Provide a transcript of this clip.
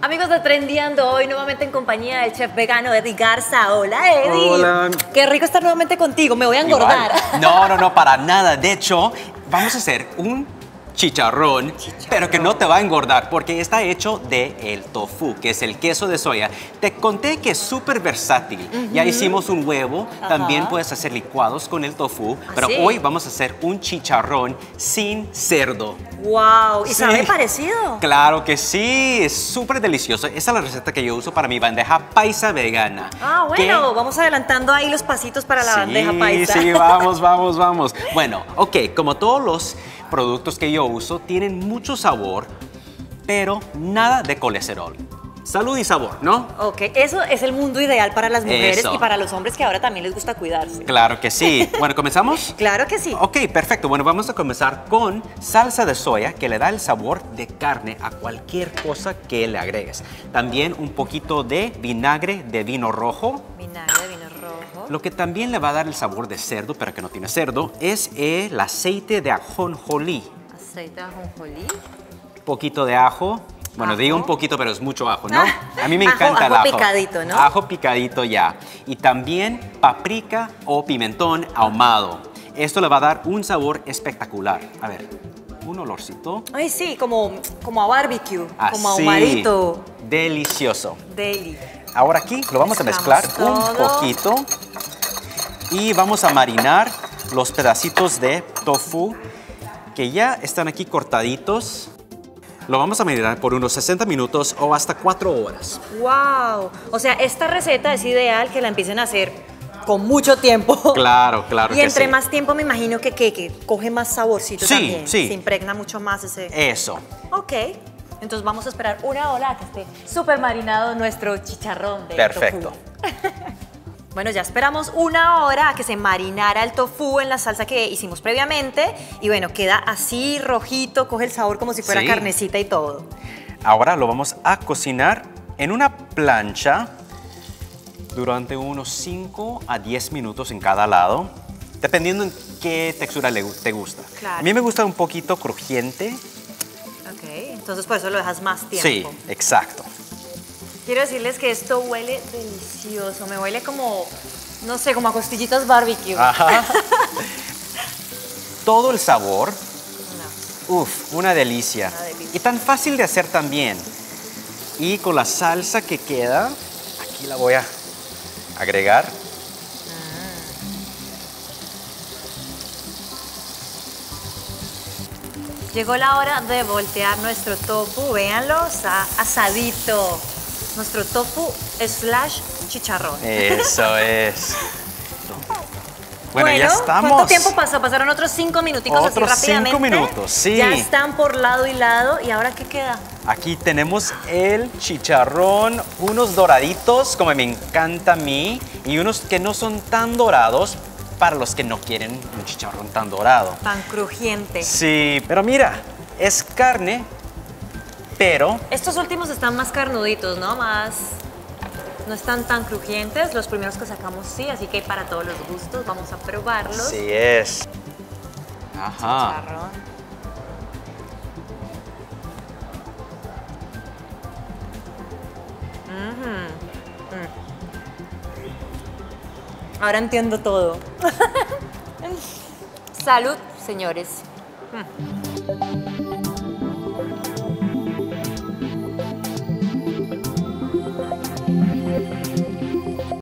Amigos de Trendiando, hoy nuevamente en compañía del chef vegano Eddie Garza. Hola, Eddie. Hola. Qué rico estar nuevamente contigo. Me voy a engordar. Igual. No, no, no, para nada. De hecho, vamos a hacer un chicharrón, pero que no te va a engordar porque está hecho de el tofu, que es el queso de soya. Te conté que es súper versátil. Ya hicimos un huevo, también puedes hacer licuados con el tofu, ¿Ah, pero sí? hoy vamos a hacer un chicharrón sin cerdo. Wow. ¿Y Sí. sabe parecido? Claro que sí, es súper delicioso. Esa es la receta que yo uso para mi bandeja paisa vegana. Ah, que- bueno, vamos adelantando ahí los pasitos para la sí, bandeja paisa. Sí, vamos, vamos, vamos. Bueno, ok, como todos los productos que yo uso, tienen mucho sabor, pero nada de colesterol. Salud y sabor, ¿no? Ok, eso es el mundo ideal para las mujeres Eso. y para los hombres que ahora también les gusta cuidarse. Claro que sí. Bueno, ¿comenzamos? Claro que sí. Ok, perfecto. Bueno, vamos a comenzar con salsa de soya que le da el sabor de carne a cualquier cosa que le agregues. También un poquito de vinagre de vino rojo. Vinagre de vino rojo. Lo que también le va a dar el sabor de cerdo, pero que no tiene cerdo, es el aceite de ajonjolí. Aceite de ajonjolí. poquito de ajo. Bueno, Ajo. digo un poquito, pero es mucho ajo, ¿no? A mí me ajo- encanta el ajo ajo. picadito, ¿no? Ajo picadito ya. Y también paprika o pimentón ahumado. Esto le va a dar un sabor espectacular. A ver, un olorcito. Ay, sí, como, como a barbecue, como Así. ahumadito. Delicioso. Deli. Ahora aquí lo vamos a mezclar un poquito. Y vamos a marinar los pedacitos de tofu que ya están aquí cortaditos. Lo vamos a marinar por unos 60 minutos o hasta 4 horas. Wow. O sea, esta receta es ideal que la empiecen a hacer con mucho tiempo. Claro, claro Y que entre sí. más tiempo me imagino que, que, que coge más saborcito Sí, también. sí. Se impregna mucho más ese. Eso. Ok. Entonces vamos a esperar una hora a que esté súper marinado nuestro chicharrón de Perfecto. tofu. Bueno, ya esperamos una hora a que se marinara el tofu en la salsa que hicimos previamente. Y bueno, queda así rojito, coge el sabor como si fuera Sí. carnecita y todo. Ahora lo vamos a cocinar en una plancha durante unos 5 a 10 minutos en cada lado, dependiendo en qué textura le te gusta. Claro. A mí me gusta un poquito crujiente. Entonces por eso lo dejas más Sí, tiempo. exacto. Quiero decirles que esto huele delicioso. Me huele como, no sé, como a costillitas barbecue. Ajá. Todo el sabor, No. uff, una delicia. Una delicia. Y tan fácil de hacer también. Y con la salsa que queda, aquí la voy a agregar. Llegó la hora de voltear nuestro tofu. Véanlo, está asadito. Nuestro tofu slash chicharrón. Eso es. Bueno, ya estamos. ¿Cuánto tiempo pasó? Pasaron otros cinco minuticos Otros así rápidamente. cinco minutos, sí. Ya están por lado y lado. ¿Y ahora qué queda? Aquí tenemos el chicharrón, unos doraditos, como me encanta a mí, y unos que no son tan dorados para los que no quieren un chicharrón tan dorado. Tan crujiente. Sí, pero mira, es carne, pero Estos últimos están más carnuditos, ¿no? Más... No están tan crujientes. Los primeros que sacamos sí, así que para todos los gustos vamos a probarlos. sí es. Ajá. Chicharrón. Ujú. Mm. Ahora entiendo todo. Salud, señores.